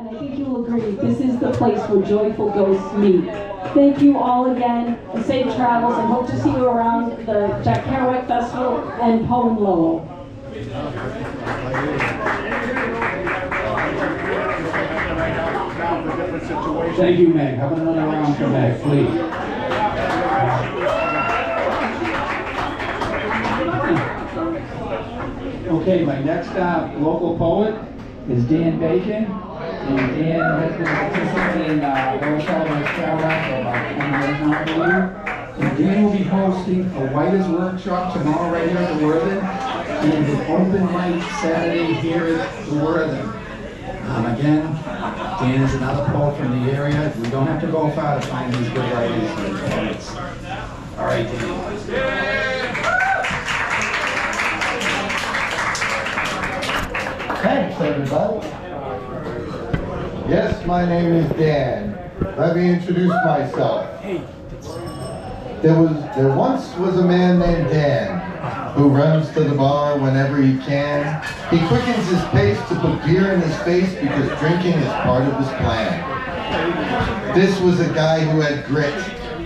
And I think you'll agree, this is the place where joyful ghosts meet. Thank you all again, and safe travels, and hope to see you around the Jack Kerouac Festival and Poe and Lowell. Thank you, Meg. Have another round for Meg, please. Okay, my next uh, local poet is Dan Bacon. And Dan has been participating in uh, Lowell Celebrates Kerouac for about 10 years now, I believe. And Dan will be hosting a Writers Workshop tomorrow right here at the Worthen and an open mic Saturday here at the Worthen. Um, again, Dan is another poet from the area. We don't have to go far to find these good writers and poets. All right, Dan. Thanks, everybody. Yes, my name is Dan. Let me introduce myself. There was, there once was a man named Dan who runs to the bar whenever he can. He quickens his pace to put beer in his face because drinking is part of his plan. This was a guy who had grit,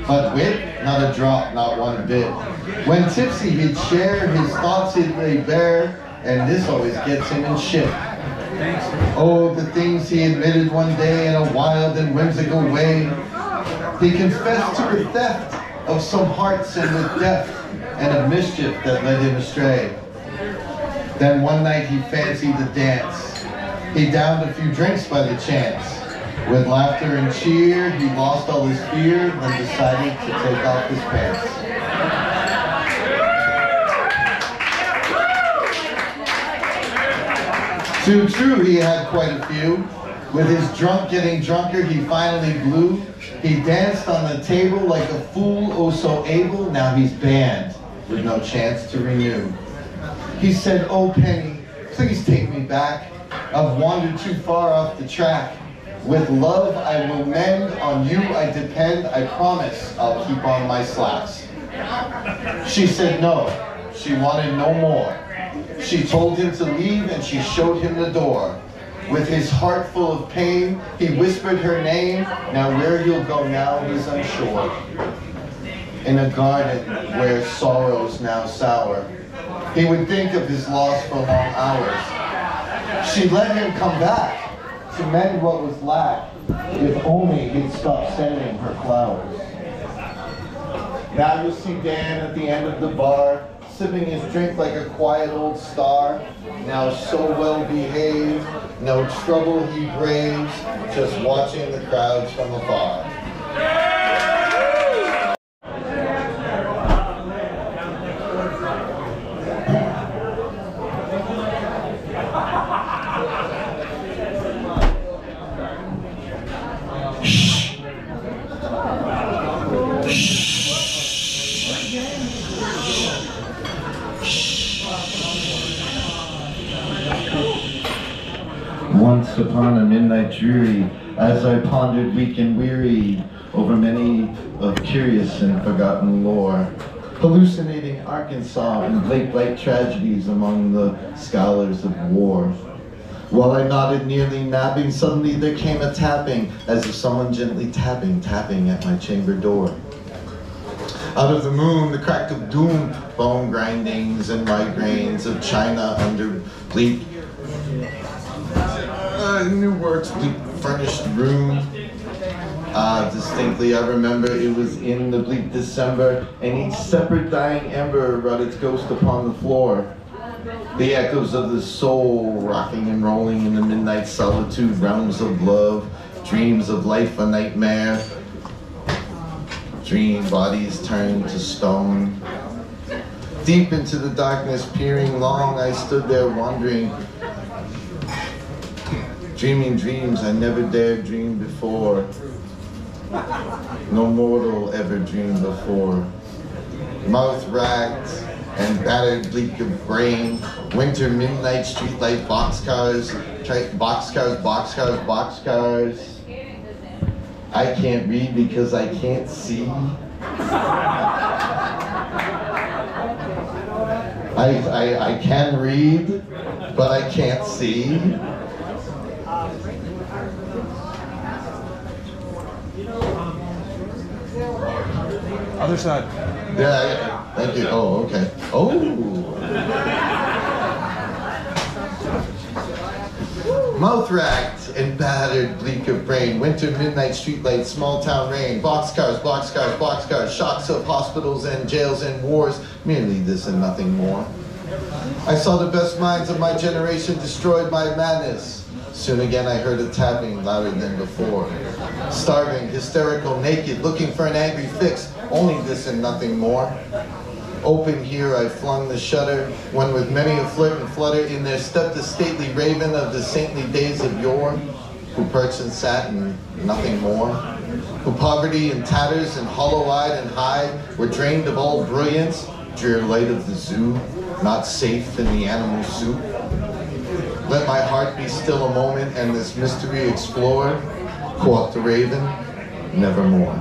but wit, not a drop, not one bit. When tipsy, he'd share his thoughts he'd lay bare, and this always gets him in shit. Oh, the things he admitted one day in a wild and whimsical way. He confessed to the theft of some hearts and the death and of mischief that led him astray. Then one night he fancied a dance. He downed a few drinks by the chance. With laughter and cheer, he lost all his fear, then decided to take off his pants. Too true, he had quite a few. With his drunk getting drunker, he finally blew. He danced on the table like a fool, oh so able. Now he's banned with no chance to renew. He said, Oh Penny, please take me back. I've wandered too far off the track. With love I will mend, on you I depend. I promise I'll keep on my slacks. She said no, she wanted no more. She told him to leave and she showed him the door. With his heart full of pain, he whispered her name. Now where you'll go now he's unsure. In a garden where sorrows now sour, he would think of his loss for long hours. She let him come back to mend what was lacked, if only he'd stop sending her flowers. Now you'll see Dan at the end of the bar, sipping his drink like a quiet old star. Now so well behaved, no trouble he braves, just watching the crowds from afar. Upon a midnight dreary, as I pondered weak and weary over many of curious and forgotten lore, hallucinating Arkansas and Blake-light tragedies among the scholars of war. While I nodded, nearly napping, suddenly there came a tapping, as if someone gently tapping, tapping at my chamber door. Out of the moon, the crack of doom, bone grindings and migraines of China under bleak uh, Newark's, bleak furnished room. Uh, distinctly, I remember it was in the bleak December, and each separate dying ember wrought its ghost upon the floor. The echoes of the soul rocking and rolling in the midnight solitude, realms of love, dreams of life a nightmare. Dream bodies turned to stone. Deep into the darkness, peering long, I stood there wondering, dreaming dreams I never dared dream before. No mortal ever dreamed before. Mouth racked and battered, bleak of brain. Winter midnight streetlight boxcars, boxcars, boxcars, boxcars. I can't read because I can't see. I, I, I can read, but I can't see. Other side. Yeah, yeah, thank you. Oh, okay. Oh. Mouth racked and battered, bleak of brain, winter midnight streetlights, small town rain, boxcars, boxcars, boxcars, shocks of hospitals and jails and wars, merely this and nothing more. I saw the best minds of my generation destroyed by madness. Soon again I heard a tapping louder than before. Starving, hysterical, naked, looking for an angry fix, only this and nothing more. Open here I flung the shutter, when with many a flirt and flutter in there stepped the stately raven of the saintly days of yore, who perched and sat and nothing more, who poverty and tatters and hollow-eyed and high were drained of all brilliance, drear light of the zoo, not safe in the animal soup. Let my heart be still a moment and this mystery explored. Caught the raven, nevermore.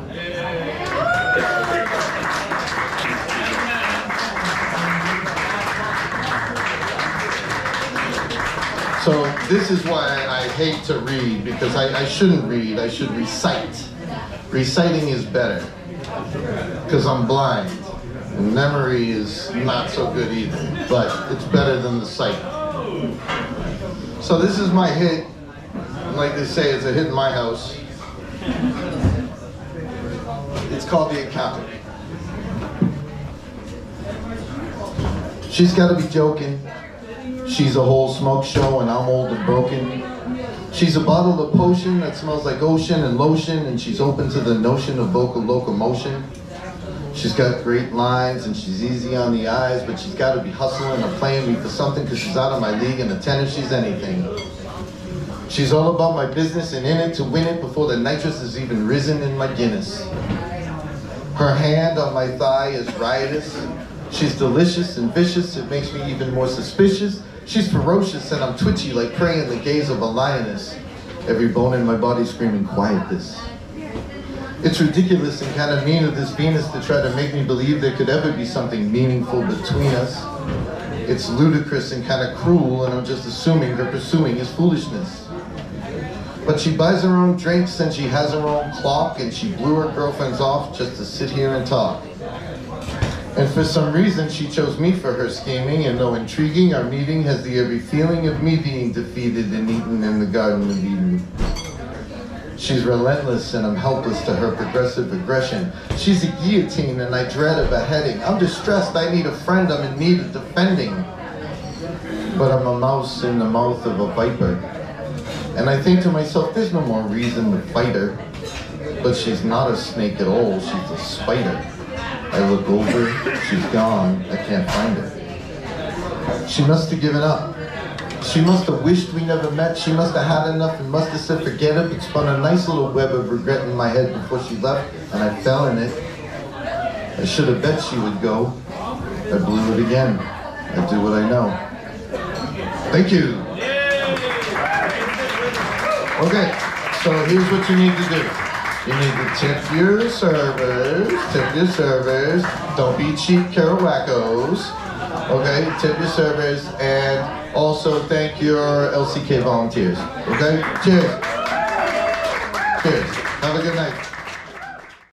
So this is why I hate to read, because I, I shouldn't read, I should recite. Reciting is better, because I'm blind. And memory is not so good either, but it's better than the sight. So this is my hit. Like they say, it's a hit in my house. It's called The Accountant. She's gotta be joking. She's a whole smoke show and I'm old and broken. She's a bottle of potion that smells like ocean and lotion and she's open to the notion of vocal locomotion. She's got great lines and she's easy on the eyes, but she's got to be hustling or playing me for something because she's out of my league and the tennis she's anything. She's all about my business and in it to win it before the nitrous has even risen in my Guinness. Her hand on my thigh is riotous. She's delicious and vicious, it makes me even more suspicious. She's ferocious and I'm twitchy like prey in the gaze of a lioness. Every bone in my body screaming, quiet this. It's ridiculous and kind of mean of this Venus to try to make me believe there could ever be something meaningful between us. It's ludicrous and kind of cruel, and I'm just assuming her pursuing is foolishness. But she buys her own drinks and she has her own clock, and she blew her girlfriends off just to sit here and talk. And for some reason, she chose me for her scheming, and though intriguing, our meeting has the every feeling of me being defeated and eaten in the Garden of Eden. She's relentless and I'm helpless to her progressive aggression. She's a guillotine and I dread a beheading. I'm distressed, I need a friend, I'm in need of defending. But I'm a mouse in the mouth of a viper. And I think to myself, there's no more reason to fight her. But she's not a snake at all, she's a spider. I look over, she's gone, I can't find her. She must have given up. She must have wished we never met. She must have had enough and must have said forget it, but spun a nice little web of regret in my head before she left, and I fell in it. I should have bet she would go. I blew it again. I do what I know. Thank you. Okay, so here's what you need to do. You need to tip your servers, tip your servers. Don't be cheap Kerouacos. Okay, tip your servers and also thank your LCK volunteers. Okay, cheers. Cheers. Have a good night.